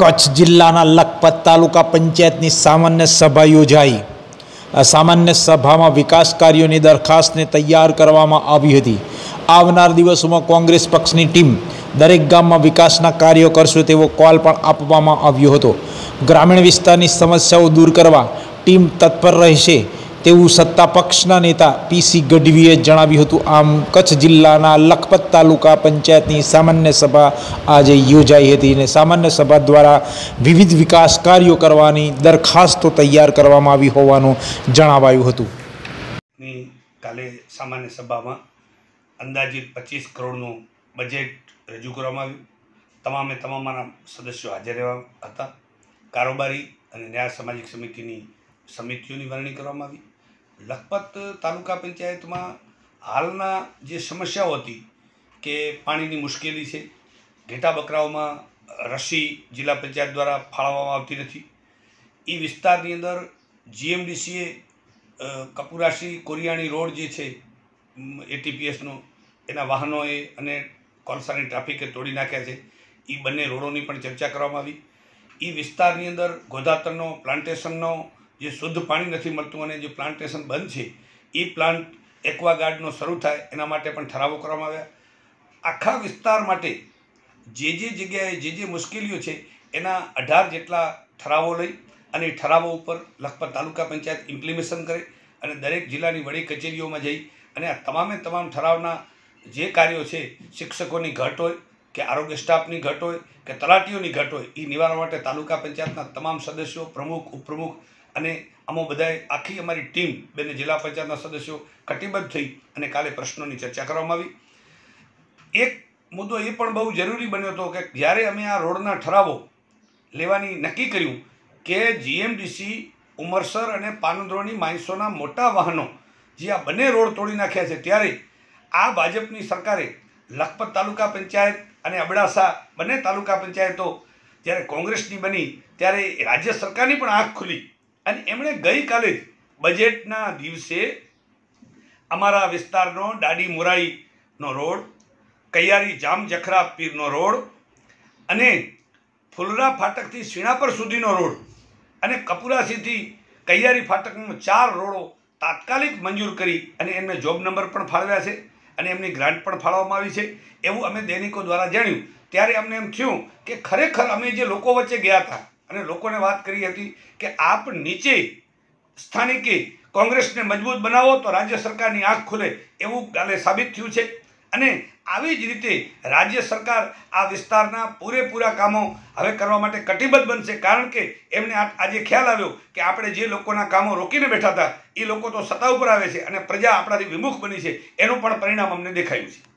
કચ્છ જિલ્લાના લખપત તાલુકા પંચાયતની સામાન્ય સભા યોજાઈ. આ સામાન્ય સભામાં વિકાસ કાર્યોની દરખાસ્તને તૈયાર કરવામાં આવી હતી. આવનાર દિવસોમાં કોંગ્રેસ પક્ષની ટીમ દરેક ગામમાં વિકાસના કાર્યો કરશે તેવો કોલ પણ આપવામાં આવ્યો હતો. ગ્રામીણ વિસ્તારની સમસ્યાઓ દૂર કરવા ટીમ તત્પર રહેશે. તેવું સત્તા પક્ષના નેતા પીસી ગઢવીએ જણાવ્યું હતું. આમ કચ્છ જિલ્લાના લખપત તાલુકા પંચાયતની સામાન્ય સભા આજે યોજાઈ હતી અને સામાન્ય સભા દ્વારા વિવિધ વિકાસ કાર્યો કરવાની દરખાસ્તો તૈયાર કરવામાં આવી હોવાનું જણાવાયું હતું. કાલે સામાન્ય સભામાં અંદાજિત પચીસ કરોડનું બજેટ રજૂ કરવામાં આવ્યું. તમામે તમામના સદસ્યો હાજર રહેવા હતા. કારોબારી અને ન્યાય સામાજિક સમિતિની સમિતિઓની વરણી કરવામાં આવી. લખપત તાલુકા પંચાયતમાં હાલના જે સમસ્યાઓ હતી કે પાણીની મુશ્કેલી છે, ઘેટા બકરાઓમાં રસી જિલ્લા પંચાયત દ્વારા ફાળવવામાં આવતી નથી. એ વિસ્તારની અંદર જીએમડીસીએ કપુરાશી કોરિયાણી રોડ જે છે એટીપીએસનો, એના વાહનોએ અને કોલસાની ટ્રાફિકે તોડી નાખ્યા છે. એ બંને રોડોની પણ ચર્ચા કરવામાં આવી. એ વિસ્તારની અંદર ગોધાતરનો, પ્લાન્ટેશનનો જે શુદ્ધ પાણી નથી મળતું અને જે પ્લાન્ટેશન બંધ છે એ પ્લાન્ટ એક્વાગાર્ડનો શરૂ થાય, એના માટે પણ ઠરાવો કરવામાં આવ્યા. આખા વિસ્તાર માટે જે જે જગ્યાએ જે જે મુશ્કેલીઓ છે, એના અઢાર જેટલા ઠરાવો લઈ અને ઠરાવો ઉપર લખપત તાલુકા પંચાયત ઇમ્પ્લિમેશન કરે અને દરેક જિલ્લાની વડી કચેરીઓમાં જઈ અને આ તમામે તમામ ઠરાવના જે કાર્યો છે, શિક્ષકોની ઘટ હોય કે આરોગ્ય સ્ટાફની ઘટ હોય કે તલાટીઓની ઘટ હોય એ નિવારવા માટે તાલુકા પંચાયતના તમામ સદસ્યો, પ્રમુખ, ઉપપ્રમુખ અને અમો બધાએ આખી અમારી ટીમ, બંને જિલ્લા પંચાયતના સદસ્યો કટિબદ્ધ થઈ અને કાલે પ્રશ્નોની ચર્ચા કરવામાં આવી. એક મુદ્દો એ પણ બહુ જરૂરી બન્યો હતો કે જ્યારે અમે આ રોડના ઠરાવો લેવાની નક્કી કર્યું કે જીએમડીસી, ઉમરસર અને પાનંદ્રોની માણસોના મોટા વાહનો જે આ બંને રોડ તોડી નાખ્યા છે, ત્યારે આ ભાજપની સરકારે લખપત તાલુકા પંચાયત અને અબડાસા બંને તાલુકા પંચાયતો જ્યારે કોંગ્રેસની બની, ત્યારે રાજ્ય સરકારની પણ આંખ ખુલી. અને એમણે ગઈકાલે બજેટના દિવસે અમારા વિસ્તારનો ડાડી મોરાઈનો રોડ, કૈયારી જામ જખરા પીરનો રોડ અને ફુલરા ફાટકથી સીણાપર સુધીનો રોડ અને કપુરાસીથી કૈયારી ફાટકનો ચાર રોડો તાત્કાલિક મંજૂર કરી અને એમને જોબ નંબર પણ ફાળવ્યા છે અને એમની ગ્રાન્ટ પણ ફાળવવામાં આવી છે. એવું અમે દૈનિકો દ્વારા જાણ્યું. ત્યારે અમને એમ થયું કે ખરેખર અમે જે લોકો વચ્ચે ગયા હતા અને લોકોને વાત કરી હતી કે આપ નીચે સ્થાનિકે કોંગ્રેસને મજબૂત બનાવો તો રાજ્ય સરકારની આંખ ખુલે એવું કાલે સાબિત થયું છે. અને આવી જ રીતે રાજ્ય સરકાર આ વિસ્તારના પૂરેપૂરા કામો હવે કરવા માટે કટિબદ્ધ બનશે કારણ કે એમને આજે ખ્યાલ આવ્યો કે આપણે જે લોકોના કામો રોકીને બેઠા હતા એ લોકો તો સત્તા ઉપર આવે છે અને પ્રજા આપણાથી વિમુખ બની છે. એનું પણ પરિણામ અમને દેખાયું છે.